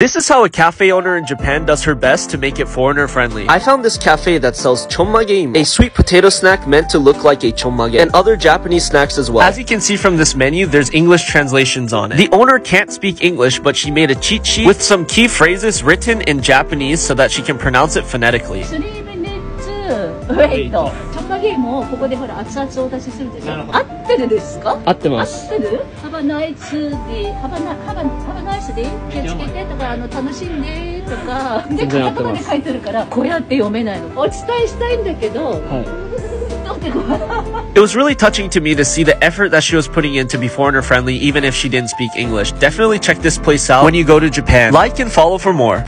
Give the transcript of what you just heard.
This is how a cafe owner in Japan does her best to make it foreigner friendly. I found this cafe that sells chonmage, a sweet potato snack meant to look like a chonmage, and other Japanese snacks as well. As you can see from this menu, there's English translations on it. The owner can't speak English, but she made a cheat sheet with some key phrases written in Japanese so that she can pronounce it phonetically. 3ミニッツウェイトちょんまげもここでほら熱々お出しするでしょ合ってるですか合ってます合ってるハバナイスディハバナハバハバナイスディ気をつけてとかあの楽しんでとかで全然合カタカナってまです書いてるからこうやって読めないのお伝えしたいんだけどどうってこう It was really touching to me to see the effort that she was putting in to be foreigner friendly even if she didn't speak English. Definitely check this place out when you go to Japan. Like and follow for more.